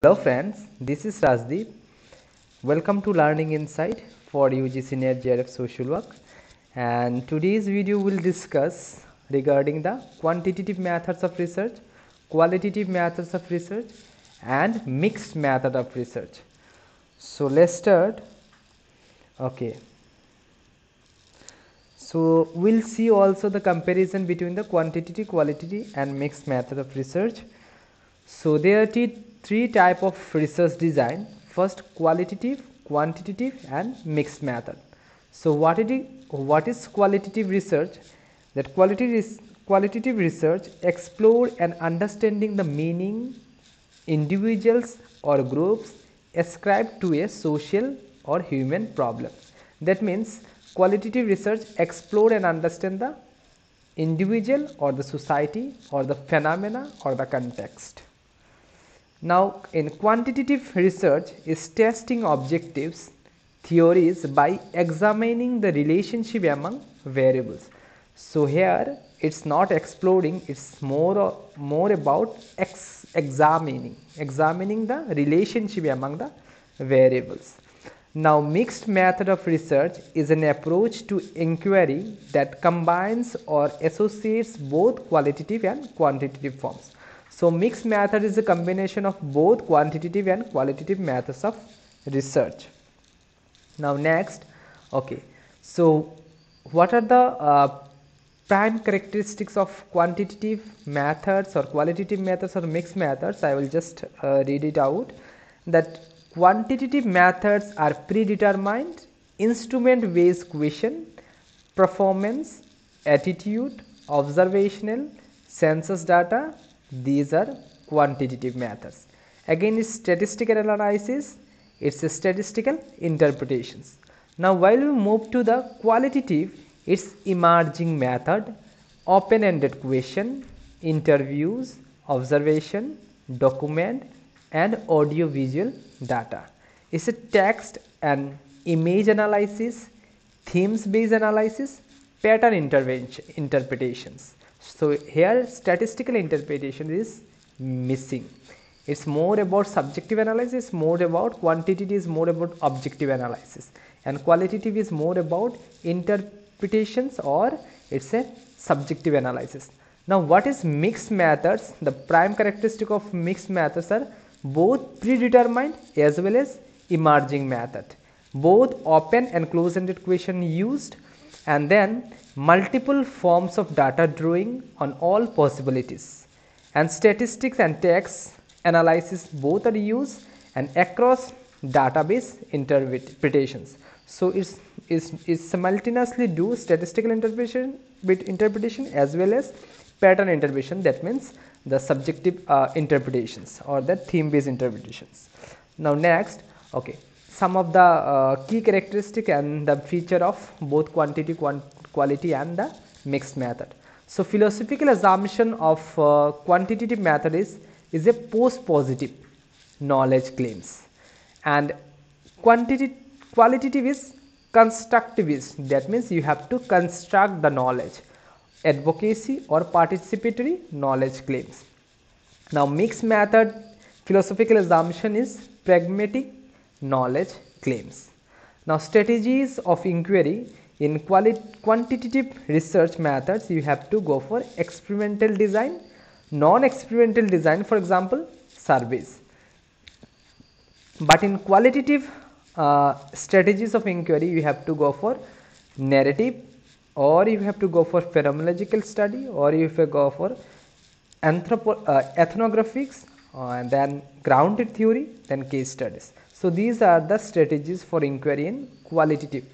Hello friends, this is Rajdeep. Welcome to Learning Inside for UGC NET JRF Social Work and today's video will discuss regarding the quantitative methods of research, qualitative methods of research and mixed method of research. So let's start. Okay. So we'll see also the comparison between the quantitative, qualitative and mixed method of research. So there are three type of research design. First qualitative quantitative and mixed method. So what is what is qualitative research? That qualitative qualitative research explore and understanding the meaning individuals or groups ascribed to a social or human problem. That means qualitative research explore and understand the individual or the society or the phenomena or the context now, in quantitative research is testing objectives theories by examining the relationship among variables. So here it's not exploring, it's more more about ex examining, examining the relationship among the variables. Now, mixed method of research is an approach to inquiry that combines or associates both qualitative and quantitative forms. So mixed method is a combination of both quantitative and qualitative methods of research. Now next, okay. So what are the uh, prime characteristics of quantitative methods or qualitative methods or mixed methods? I will just uh, read it out. That quantitative methods are predetermined, instrument-based question, performance, attitude, observational, census data, these are quantitative methods again statistical analysis it's statistical interpretations. Now while we move to the qualitative it's emerging method open-ended question interviews observation document and audio visual data. It's a text and image analysis themes based analysis pattern intervention interpretations so here statistical interpretation is missing. It's more about subjective analysis, more about quantitative is more about objective analysis and qualitative is more about interpretations or it's a subjective analysis. Now what is mixed methods? The prime characteristic of mixed methods are both predetermined as well as emerging method. Both open and closed-ended question used and then multiple forms of data drawing on all possibilities. And statistics and text analysis both are used and across database interpretations. So it's is is simultaneously do statistical interpretation with interpretation as well as pattern interpretation. That means the subjective uh, interpretations or the theme based interpretations. Now next okay some of the uh, key characteristic and the feature of both quantity quant quality and the mixed method. So philosophical assumption of uh, quantitative method is, is a post-positive knowledge claims and quantitative qualitative is constructivist that means you have to construct the knowledge advocacy or participatory knowledge claims. Now mixed method philosophical assumption is pragmatic knowledge claims. Now strategies of inquiry in quantitative research methods you have to go for experimental design non-experimental design for example surveys but in qualitative uh, strategies of inquiry you have to go for narrative or you have to go for phenomenological study or you have to go for anthropo uh, ethnographics uh, and then grounded theory then case studies so these are the strategies for inquiry in qualitative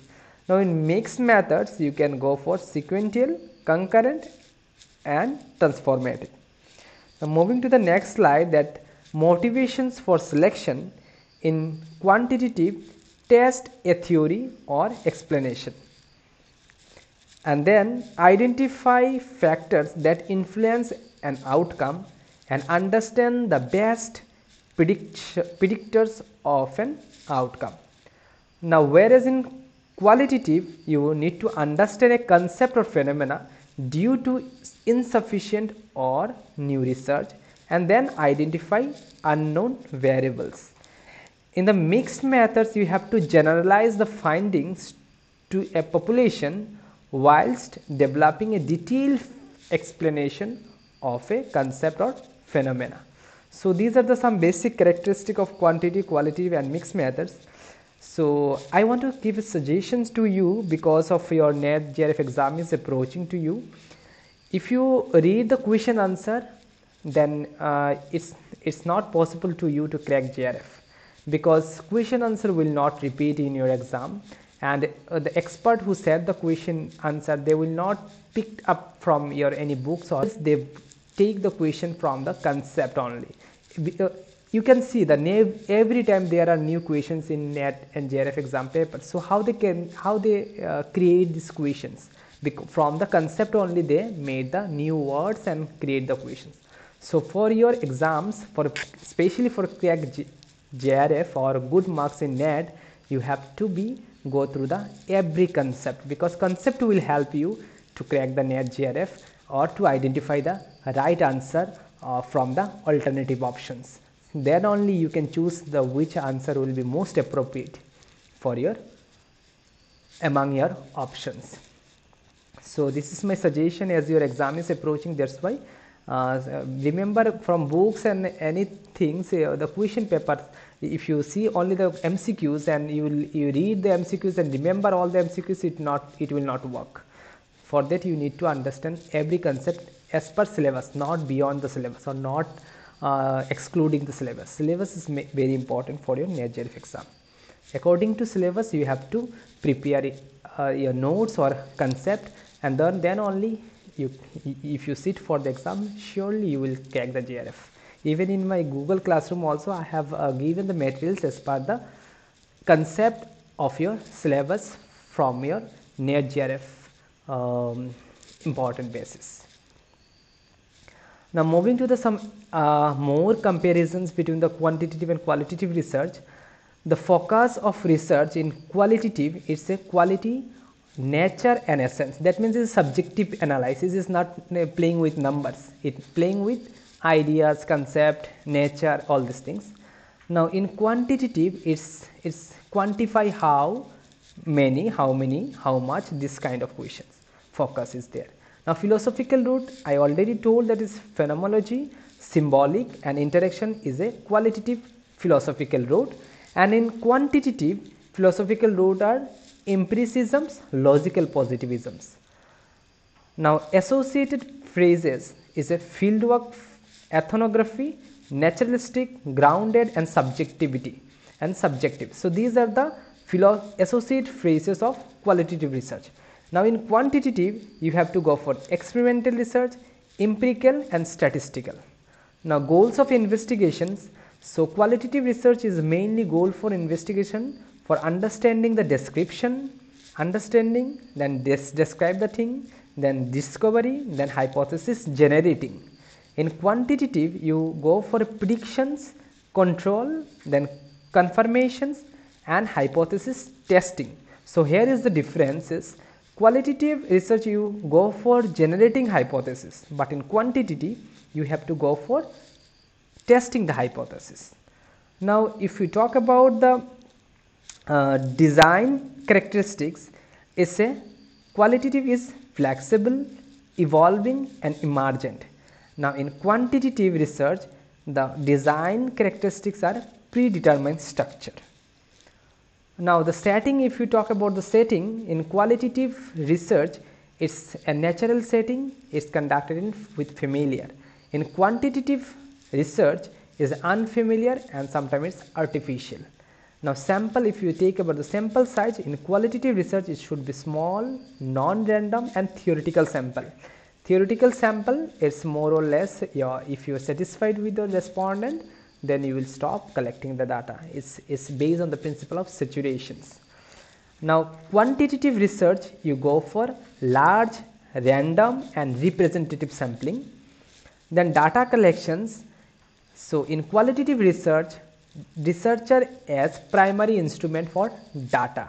now in mixed methods you can go for sequential, concurrent and transformative. Now moving to the next slide that motivations for selection in quantitative test a theory or explanation and then identify factors that influence an outcome and understand the best predict predictors of an outcome. Now whereas in Qualitative, you need to understand a concept or phenomena due to insufficient or new research and then identify unknown variables. In the mixed methods, you have to generalize the findings to a population whilst developing a detailed explanation of a concept or phenomena. So, these are the some basic characteristic of quantitative, qualitative and mixed methods. So, I want to give suggestions to you because of your NET JRF exam is approaching to you. If you read the question answer then uh, it's it's not possible to you to crack JRF because question answer will not repeat in your exam and uh, the expert who said the question answer they will not pick up from your any books or they take the question from the concept only you can see the every time there are new questions in net and JRF exam paper so how they can how they uh, create these questions? From the concept only they made the new words and create the questions. So for your exams, for especially for crack JRF or good marks in NET, you have to be go through the every concept because concept will help you to crack the NET JRF or to identify the right answer uh, from the alternative options. Then only you can choose the which answer will be most appropriate for your among your options. So this is my suggestion as your exam is approaching that's why uh, remember from books and anything say the question papers if you see only the mcqs and you you read the mcqs and remember all the mcqs it not it will not work for that you need to understand every concept as per syllabus not beyond the syllabus or not uh, excluding the syllabus. Syllabus is very important for your net JRF exam. According to syllabus you have to prepare uh, your notes or concept and then then only you if you sit for the exam surely you will crack the JRF even in my Google Classroom also I have uh, given the materials as per the concept of your syllabus from your NET JRF um, important basis. Now moving to the some uh, more comparisons between the quantitative and qualitative research. The focus of research in qualitative is a quality nature and essence. That means it's subjective analysis. Is not uh, playing with numbers. It's playing with ideas concept nature all these things. Now in quantitative it's it's quantify how many how many how much this kind of questions. Focus is there now philosophical route i already told that is phenomenology symbolic and interaction is a qualitative philosophical route and in quantitative philosophical route are empiricisms, logical positivisms. Now associated phrases is a fieldwork ethnography, naturalistic, grounded and subjectivity and subjective. So these are the associate phrases of qualitative research. Now in quantitative you have to go for experimental research, empirical and statistical. Now goals of investigations. So qualitative research is mainly goal for investigation for understanding the description, understanding, then des describe the thing, then discovery, then hypothesis generating. In quantitative, you go for predictions, control, then confirmations and hypothesis testing. So here is the difference is qualitative research you go for generating hypothesis, but in quantitative you have to go for testing the hypothesis. Now if we talk about the uh, design characteristics is a qualitative is flexible, evolving and emergent. Now in quantitative research the design characteristics are predetermined structure. Now the setting if you talk about the setting in qualitative research it's a natural setting is conducted in with familiar. In quantitative research is unfamiliar and sometimes it's artificial. Now sample if you take about the sample size in qualitative research it should be small, non-random and theoretical sample. Theoretical sample is more or less yeah, if you are satisfied with the respondent then you will stop collecting the data. It's, it's based on the principle of saturations. Now quantitative research you go for large, random and representative sampling. Then data collections. So in qualitative research researcher as primary instrument for data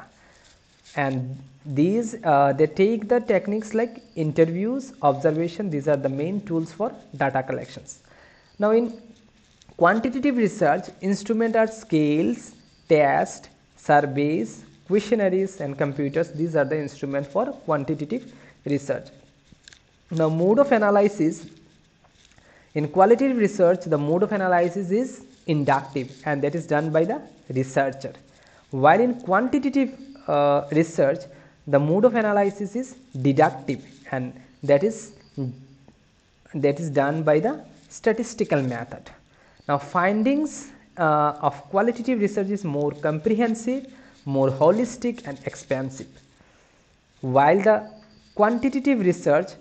and these uh, they take the techniques like interviews observation these are the main tools for data collections now in quantitative research instrument are scales tests surveys questionnaires and computers. These are the instruments for quantitative research. Now mode of analysis. In qualitative research the mode of analysis is inductive and that is done by the researcher. While in quantitative uh, research the mode of analysis is deductive and that is that is done by the statistical method now findings uh, of qualitative research is more comprehensive more holistic and expansive while the quantitative research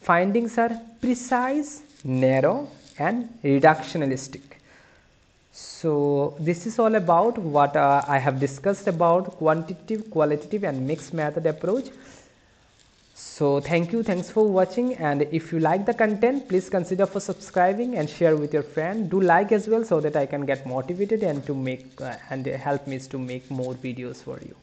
findings are precise narrow and reductionistic so this is all about what uh, I have discussed about quantitative, qualitative and mixed method approach. So thank you, thanks for watching and if you like the content, please consider for subscribing and share with your friend. Do like as well so that I can get motivated and to make uh, and help me to make more videos for you.